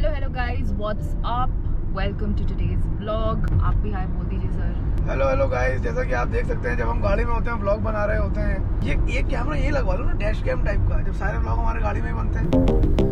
Hello hello guys what's up welcome to today's blog आप भी हाय बोल दीजिए सर हेलो हेलो गाइस जैसा कि आप देख सकते हैं, जब हम गाड़ी में होते हैं ब्लॉग बना रहे होते हैं, ये ये कैमरा ये लगवा लो ना डैश कैम टाइप का, जब सारे ब्लॉग हमारे गाड़ी में ही बनते हैं।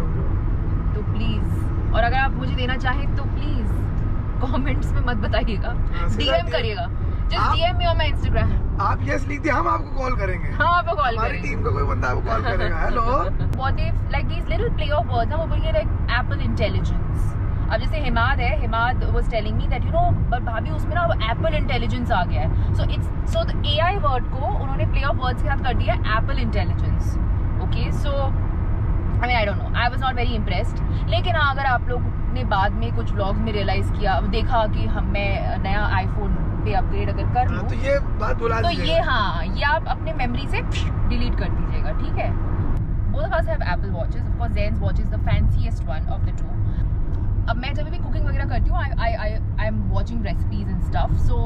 बहुत महँगे तो प्लीज़ और अगर आप मुझे देना चाहें तो प्लीज़ कमेंट्स में मत बताइएगा। हाँ, डीएम करिएगा। Just DM me on my Instagram आप यस लिख दिए हम आपको कॉल करेंगे। हाँ आपको कॉल करेंगे। हमारी टीम का कोई बंदा आपको कॉल करेगा। Hello what if like these little play of words ना वो बोलिए like apple intelligence अब जैसे हिमाद है हिमाद was telling me that you know but भाभी उसमें ना एप्पल इंटेलिजेंस आ गया है। So it's so the AI word को उन्होंने प्ले ऑफ़ वर्ड्स के साथ कर दिया Apple intelligence okay so I mean I don't know I was not very impressed लेकिन हाँ, अगर आप लोग ने बाद में कुछ व्लॉग्स में रियलाइज़ किया देखा कि हम मैं नया आईफोन पे अपग्रेड अगर कर हाँ, लूँ तो ये बात बुला तो ये हाँ ये आप अपने मेमोरी से डिलीट कर दीजिएगा ठीक है? Both of us have Apple watches. Of course Zen's watch is the fanciest one of the two. अब मैं जब भी कुकिंग वगैरह करती हूँ I I I I am watching recipes and stuff. So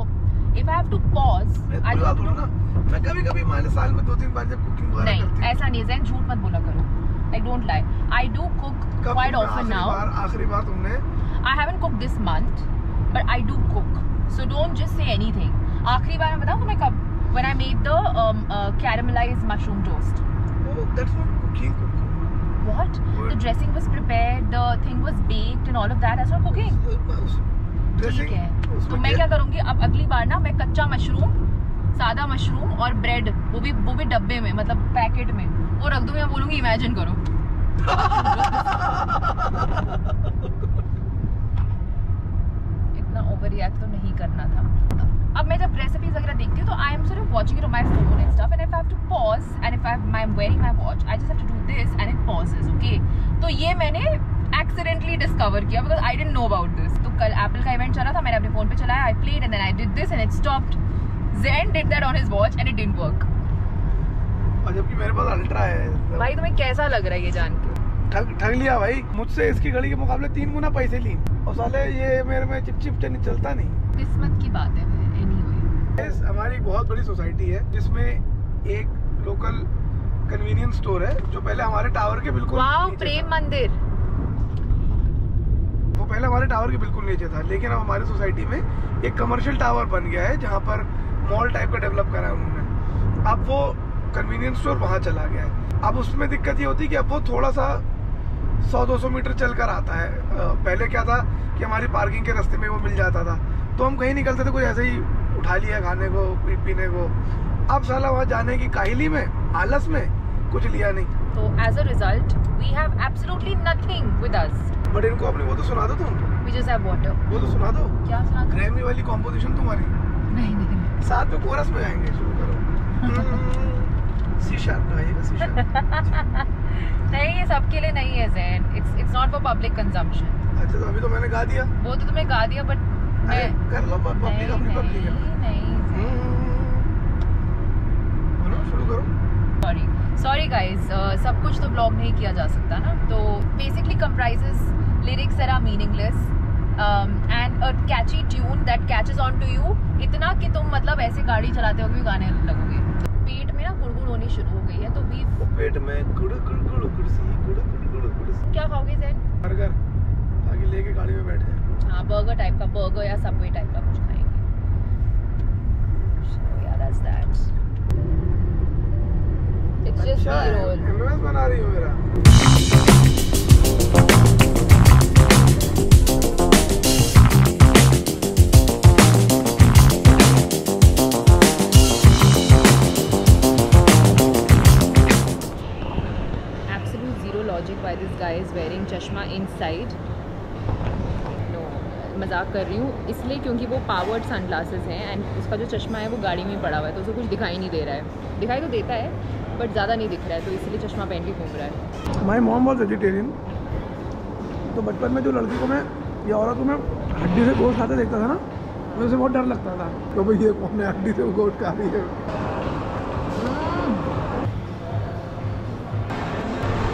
if I have to pause मैं कभी कभी मान साल में दो तीन बार जब कुकिंग वगैरह नहीं करती हूँ। ऐसा नहीं Zen झूठ मत बोला करो। Like don't lie I do cook कब quite often now आखिरी बार तुमने I haven't cooked this month, but I do cook. So don't just say anything. आखिरी बार मैं बताऊँ तुम्हें कब? When I made the um, uh, caramelized mushroom toast. Oh, that's not cooking. What? What? The dressing was prepared, the thing was baked and all of that. That's not cooking. ठीक है. तो मैं क्या करूँगी अब अगली बार ना मैं कच्चा मशरूम सादा मशरूम और ब्रेड वो भी वो भी डब्बे में मतलब पैकेट में। वो रख दूँ मैं बोलूँगी इमेजिन करो। इतना ओवर रिएक्ट तो नहीं करना था। अब मैं जब रेसिपीज़ वगैरह देखती हूँ तो आई एम सिर्फ़ watching it on my phone and stuff and if I have to pause and if I I am wearing my watch I just have to do this and it pauses okay तो ये मैंने accidentally discover किया because I didn't know about this तो कल Apple का event चला था, मैंने अपने फ़ोन पे चलाया I played and then I did this and it stopped Zen did that on his watch and it didn't work. और जबकि मेरे पास अल्ट्रा है भाई तुम्हें कैसा लग रहा है ये जान के? ठग ठग लिया भाई। मुझसे इसकी घड़ी के मुकाबले तीन गुना पैसे ली। और साले ये मेरे में चिप चिप नहीं चलता नहीं। किस्मत की बात है एनीवे Guys, हमारी बहुत बड़ी सोसाइटी है जिसमें एक लोकल कन्वीनियंस स्टोर है जो पहले हमारे टावर के बिल्कुल वाओ प्रेम मंदिर। वो पहले हमारे टावर के बिल्कुल नीचे था लेकिन अब हमारी सोसाइटी में एक कमर्शियल टावर बन गया है जहाँ पर मॉल टाइप का डेवलप करा है उन्होंने। अब वो कन्वीनियंस स्टोर वहाँ चला गया है। अब उसमें दिक्कत ये होती है कि अब वो थोड़ा सा 100-200 मीटर चल कर आता है। पहले क्या था कि हमारी पार्किंग के रास्ते में वो मिल जाता था। तो हम कहीं निकलते थे कोई ऐसे ही उठा लिया खाने को पी, पीने को। अब साला वहाँ जाने की काहिली में आलस में कुछ लिया नहीं। तो as a result we have absolutely nothing with us but इनको अपनी वो तो सुना दो तुम। वी जस्ट हैव वाटर वो तो सुना दो। क्या सुना? ग्रैमी वाली कॉम्पोजिशन तुम्हारी। नहीं नहीं। साथ में कोरस में गाएँगे शुरू करो। हम्म, शीशा गाइएगा शीशा नहीं ये सबके लिए नहीं है then it's it's not for public consumption अच्छा तो अभी तो मैंने गा दिया। वो तो तुमने गा दिया बट मैं कर लो पब्लिक अपनी पब्लिक है। नहीं नहीं हम्म। बोलो शुरू करो। सॉरी सॉरी गाइस सब कुछ तो ब्लॉग नहीं किया जा सकता ना? तो basically comprises lyrics are meaningless and a catchy tune that catches on to you इतना कि तुम मतलब ऐसे गाड़ी चलाते हुए भी गाने लगोगे। पेट में ना गुड़गुड़ होनी शुरू हो गई है तो वी पेट में गुड़ गुड़ गुड़ गुड़ सी गुड़ गुड़ गुड़ गुड़ सी। क्या खाओगे जैन बर्गर ताकि लेके गाड़ी में बैठ। हाँ बर्गर टाइप का बर्गर या सबवे टाइप का कुछ खाएँगे। So yeah, that's that. It's just अच्छा एमएमएस बना रही हो मेरा। मज़ाक कर रही हूँ इसलिए क्योंकि वो पावर्ड सन ग्लासेस हैं एंड उसका जो चश्मा है वो गाड़ी में पड़ा हुआ है तो उसे कुछ दिखाई नहीं दे रहा है। दिखाई तो देता है बट ज़्यादा नहीं दिख रहा है तो इसलिए चश्मा पहन के घूम रहा है। हमारी मॉम वॉज़ वेजिटेरियन तो बचपन में जो लड़की को मैं या औरत को मैं हड्डी से गोश्त खाते देखता था ना मुझे उसे बहुत डर लगता था तो भाई ये कौन है हड्डी से गोश्त खा रही है।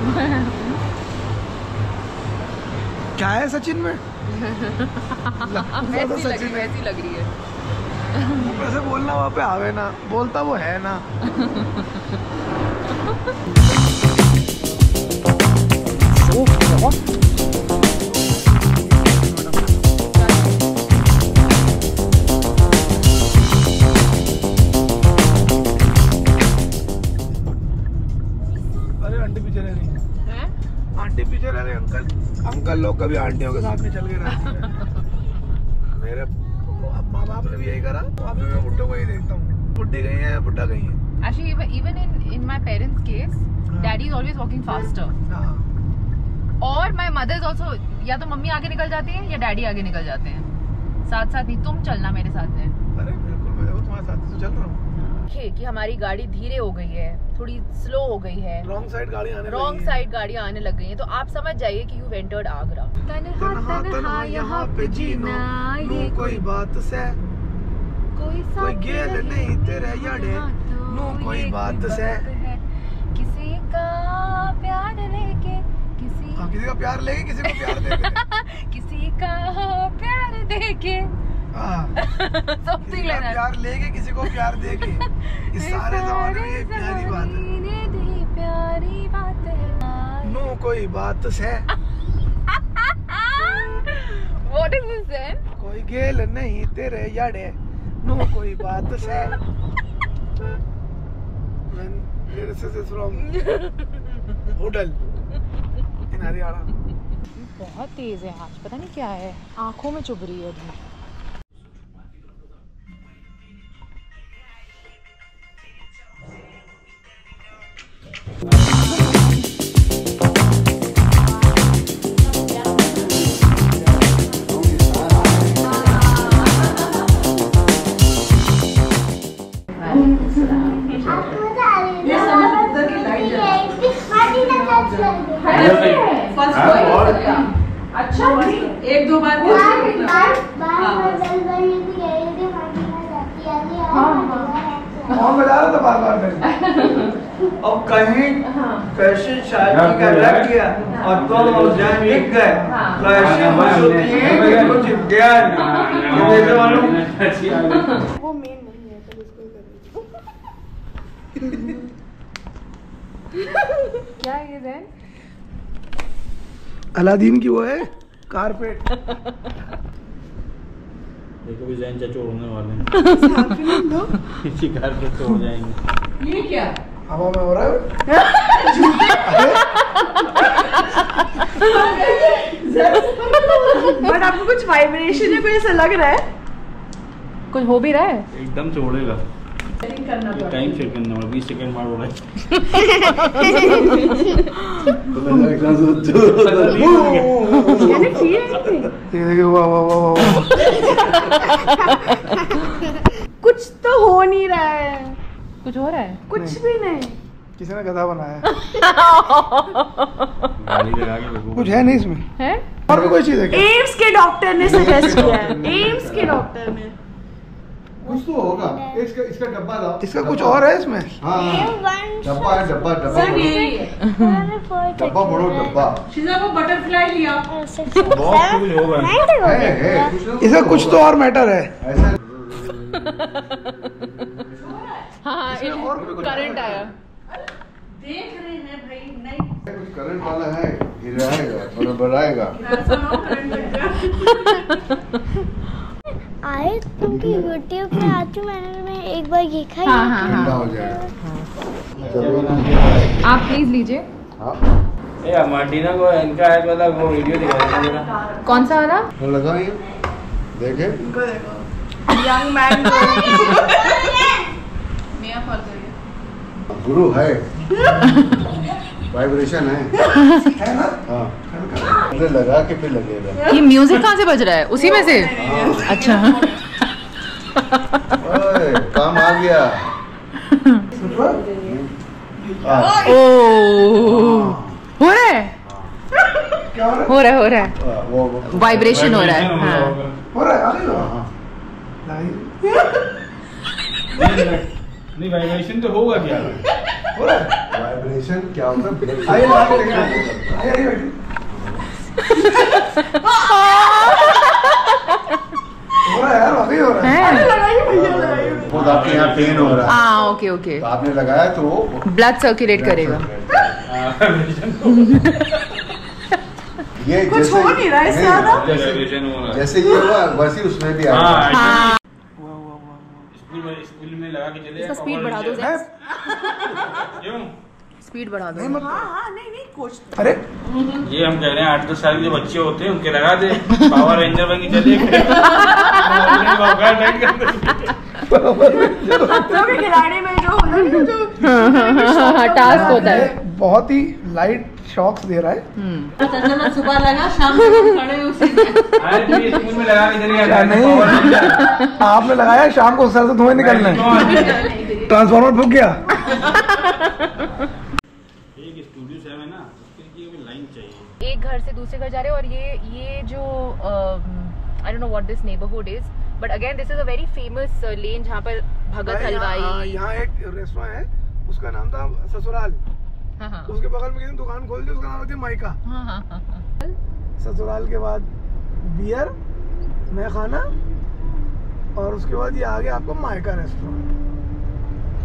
क्या है सचिन में? तो वैसी लग रही है वैसी लग रही है। वैसे बोलना वहाँ पे आवे ना बोलता वो है ना। अरे लोग कभी आंटियों के साथ में चल के रहते हैं। मेरे माँ बाप ने भी यही करा तो अभी मैं बुड्ढों को ही देखता हूँ। बुड्ढी गई है बुड्ढा गई है? Actually, even, even in in my parents' case, हाँ। daddy is always walking faster. हाँ। और my mother is also या तो मम्मी आगे निकल जाती है या डैडी आगे निकल जाते हैं। साथ साथ नहीं तुम चलना मेरे साथ में। अरे बिल्कुल मैं देखो तुम्हारे साथ तो चल रहा हूँ। देखिए कि हमारी गाड़ी धीरे हो गई है थोड़ी स्लो हो गई है। रॉन्ग साइड गाड़ी आने रॉन्ग साइड गाड़ियाँ आने लग गई हैं। तो आप समझ जाइए कि यू एंटर्ड आगरा तन्हा तन्हा यहाँ पे जीना नू कोई बात से। कोई कोई गेल नहीं तेरे याडे नू कोई बात से। किसी का प्यार लेके किसी हाँ, किसी का प्यार लेके किसी को प्यार दे किसी का प्यार देके। समथिंग लाइक प्यार लेके किसी को प्यार दे के इस सारे जमाने में ये प्यारी बात है। प्यारी बात है नो कोई बात से। What is this then? कोई गेल नहीं तेरे याडे। नो कोई बात से। When this is from hotel in Haryana बहुत तेज है आज पता नहीं क्या है। आँखों में चुभ रही है धूप एक दो बार और बजा रहा था बार बार फिर और कहीं कैसे शादी का रख किया और तुम और जान लिख गए कैसे खुश होती है कि कुछ ज्ञान देखो मालूम क्या है ये then? अलादीन की वो है कारपेट देखो भी जैन चाचू होने वाले हैं। इसी कार पे तो हो जाएँगे। ये क्या? हवा में हो रहा है? बट आपको कुछ वाइब्रेशन है कोई ऐसा लग रहा है? कुछ हो भी रहा है? एकदम से उड़ेगा टाइम चेक करना बीस सेकंड वाह वाह कुछ तो हो नहीं रहा है। कुछ हो रहा है? कुछ भी नहीं। किसी ने गधा बनाया कुछ है नहीं इसमें। है? और भी कोई चीज़ है एम्स के डॉक्टर ने सजेस्ट किया है। एम्स के डॉक्टर ने। कुछ तो होगा। इसका इसका डब्बा लाओ। इसका कुछ और है इसमें? हाँ हाँ। डब्बा है डब्बा डब्बा। डब्बा बड़ो डब्बा। बटरफ्लाई लिया। इसका कुछ तो और मैटर है। ऐसा हाँ करंट आया। देख रहे हैं भाई नहीं। कुछ करंट वाला है गिराएगा थोड़ा बढ़ाएगा। आए तुमकी यूट्यूब पे आती मैंने मैं एक बार देखा हाँ हाँ ठंडा हाँ हो। जाएगा आप प्लीज़ लीजिए। हाँ। ए मार्टिना को इनका ऐड वाला वो वीडियो दिखा देना कौन सा वाला? तो लगाइए देखे। यंग मैन गुरु है। वाइब्रेशन है। है ना हाँ। लगा के फिर लगेगा। ये म्यूज़िक कहाँ से बज रहा है? उसी में से? अच्छा। काम आ गया। हाँ, ओ हो रहा है? हो रहा है हो रहा है। हाँ, वाइब्रेशन हो रहा है हाँ हो। रहा है। हो? हाँ, नहीं नहीं वाइब्रेशन तो होगा क्या? हो रहा है। वाइब्रेशन क्या होता है? आइए बैठिए हो रहा है यार वाकई हो रहा है है आपके यहाँ पेन हो रहा है। हाँ ओके ओके तो आपने लगाया तो ब्लड सर्कुलेट करेगा। ये कुछ हो नहीं रहा है ज़्यादा? रहा जैसे ये हुआ वैसे उसमें भी आएगा हाँ हाँ। स्कूल में स्कूल में लगा के चले इसका स्पीड बढ़ा दो क्यों? स्पीड बढ़ा दो। हाँ हाँ नहीं नहीं कोच अरे। ये हम कह रहे हैं आठ दस साल के जो बच्चे होते हैं उनके लगा दे। पावर रेंजर बन के चले। खिलाड़ी में जो होता है जो टास्क होता है। बहुत ही लाइट शॉक्स दे रहा है। हम्म। सुबह लगा शाम को खड़े उसी में। लगा के चले क्या नहीं? आपने लगाया शाम को सर से धुएँ निकलना। है ट्रांसफार्मर फूक गया एक स्टूडियो सेवन है ना उसके लिए भी लाइन चाहिए एक घर से दूसरे घर जा रहे हैं और ये ये जो I don't know what this neighbourhood is but again this is a very famous lane जहाँ पर भगत यहाँ- हाँ, हलवाई यहाँ एक रेस्टोरेंट है उसका नाम था ससुराल। हाँ हाँ। उसके बगल में किसी दुकान खोल दी उसका नाम होती माइका। हाँ हाँ हाँ हाँ। ससुराल के बाद बियर मैं खाना और उसके बाद ये आ गया आपको माइका रेस्टोरेंट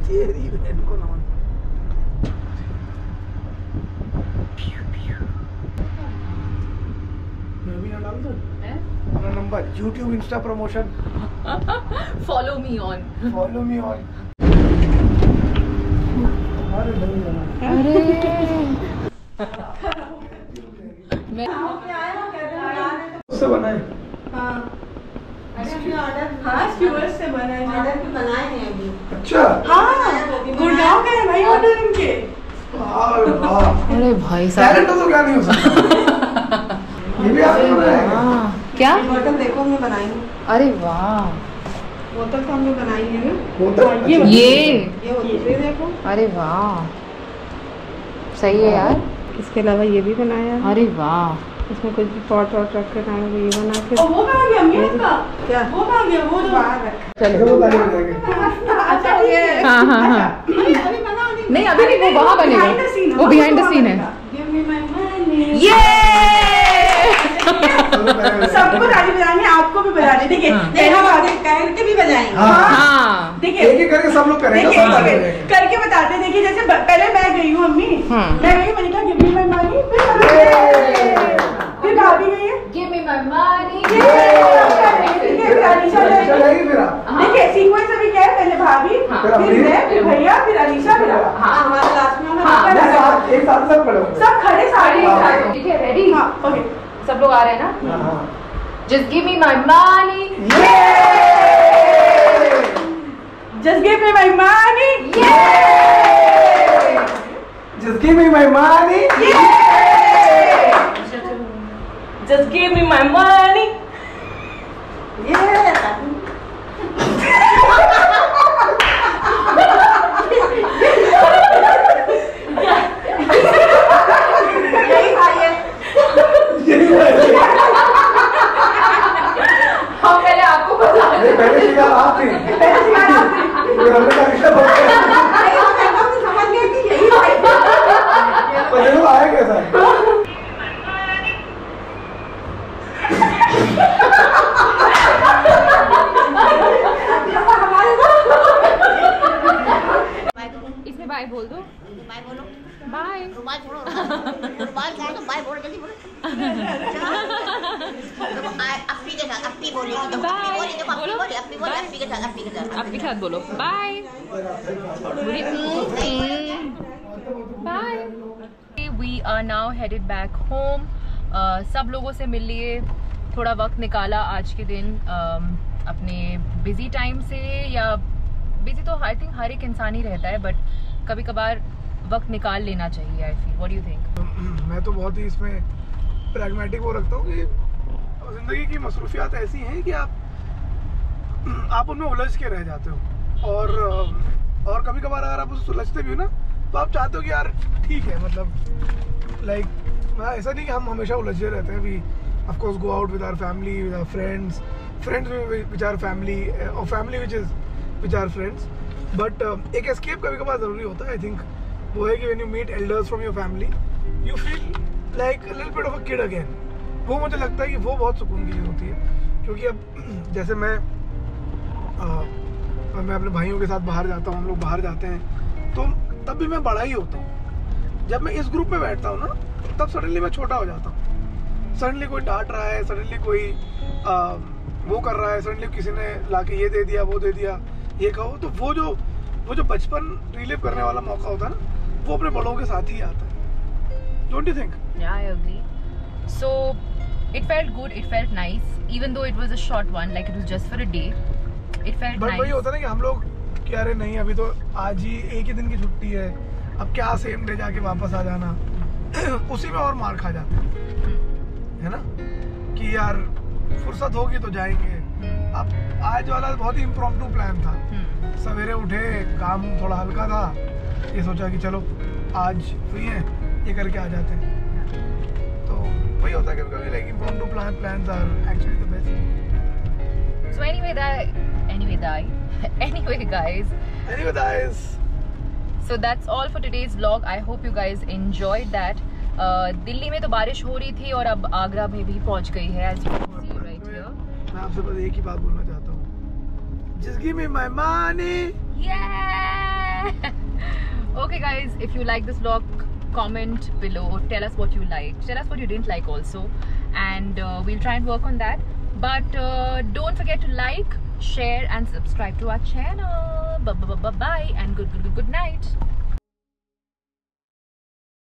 तेरी बहन को नमन मैं भी डाल दूँ अपना number YouTube Insta promotion follow me on follow me on उससे बना है। हाँ से बना है जो। अच्छा। हाँ गुड़गांव का है भाई ऑर्डर इनके। अरे भाई साहब। टैलेंट तो क्या नहीं हो सकता? ये भी आपने बनाया है। क्या? हाँ बोतल देखो हमने बनाई। है अरे वाह। बोतल तो हमने बनाई है ना? बोतल? ये ये। देखो। अरे वाह। सही है यार। इसके अलावा ये भी बनाया अरे वाह। इसमें कुछ भी पॉट वॉट रख कर आए ये बना के। वो कहाँ गया अम्मी आपका? क्या? वो कहाँ गया वो बाहर रखा। चलो। तो ताली अच्छा ये। हाँ हाँ हाँ। नहीं। अभी नहीं वो वहाँ बनेगा। वो बिहाइंड द सीन है. ये सबको ताली बजानी है आपको भी बजानी देखिए हाँ। बात है करके भी बजाएँगे। हाँ। हाँ। देखिए एक एक करके सब लोग करेंगे देखिए देखिए, करके बताते हैं। देखिए जैसे पहले मैं गई हूँ अम्मी। हाँ। मैं गई मैंने कहा गिव मी माय मनी फिर भाभी- फिर भाभी गई है। गिव मी माय मनी है, देखिए सीक्वेंस अभी क्या है? पहले भाभी हाँ। फिर मैं फिर भैया फिर अलीशा फिर। हाँ। हमारे लास्ट में हाँ, हमारा एक लगा। साथ एक साथ सब खड़े होंगे सब खड़े सारे हाँ। एक साथ। ठीक है रेडी हाँ ओके सब लोग आ रहे हैं ना? Just give me my money just give me my money just give me my money just give me my money यही खाइए हम पहले आपको बता ये पहले शिकार आप थी फिर हमने कहा ऋषभ हो गया समझ गए कि यही खाइए तो देखो आया कैसा है इसमें बाय बोल दो बाय बोलो बाय रुमाल छोड़ो रुमाल छोड़ो तो बाय बोलो जल्दी बोलो देखो, आ- के साथ बोलो. Bye we are now headed back home सब लोगों से मिल लिए थोड़ा वक्त निकाला आज के दिन um, अपने बिज़ी टाइम से या बिज़ी तो आई थिंक हर एक इंसान ही रहता है बट कभी कभार वक्त निकाल लेना चाहिए I feel what do you think मैं तो बहुत ही इसमें प्रैग्मेटिक वो रखता हूँ कि ज़िंदगी की मसरूफियात ऐसी हैं कि आप आप उनमें उलझ के रह जाते हो। और और कभी कभार अगर आप उससे उलझते भी हो ना तो आप चाहते हो कि यार ठीक है मतलब लाइक ऐसा नहीं कि हम हमेशा उलझे रहते हैं we of course go out with our family with our friends friends which are family और family which is which are friends but एक एस्केप कभी कभार ज़रूरी होता है आई थिंक वो है कि when you meet elders from your family you feel like little bit of a kid again वो मुझे लगता है कि वो बहुत सुकून की चीज़ होती है। क्योंकि अब जैसे मैं आ, मैं अपने भाइयों के साथ बाहर जाता हूँ हम लोग बाहर जाते हैं तो तब भी मैं बड़ा ही होता हूँ। जब मैं इस ग्रुप में बैठता हूँ ना तब सडनली मैं छोटा हो जाता हूँ। सडनली कोई डांट रहा है सडनली कोई आ, वो कर रहा है सडनली किसी ने ला के ये दे दिया वो दे दिया ये कहो तो वो जो वो जो बचपन रिलीव करने वाला मौका होता है ना वो अपने बड़ों के साथ ही आता है। Don't you think Yeah, I agree. So it felt good. It felt nice, even though it was a short one, like it was just for a day. It felt but nice. वही होता ना कि हम लोग कि अरे नहीं अभी तो आज ही एक ही दिन की छुट्टी है अब क्या सेम डे जाके वापस आ जाना उसी में और मार खा जाते हैं है ना कि यार फुर्सत होगी तो जाएँगे अब आज वाला बहुत ही इम्प्रॉम्प्टू प्लान था Hmm. सवेरे उठे काम थोड़ा हल्का था ये सोचा कि चलो आज फ्री है ये करके आ जाते हैं वही होता है कभी-कभी like impromptu plan plans are actually the best so anyway that anyway that anyway guys anyway this so that's all for today's vlog I hope you guys enjoyed that Delhi में तो बारिश हो रही थी और अब आगरा में भी पहुँच गई है as you can see right here मैं आपसे बस एक ही बात बोलना चाहता हूँ। Just give me my money ये okay guys if you like this vlog comment below. Tell us what you liked. Tell us what you didn't like also. And uh, we'll try and work on that. But uh, don't forget to like, share, and subscribe to our channel. Bye bye bye bye and good good good, good night.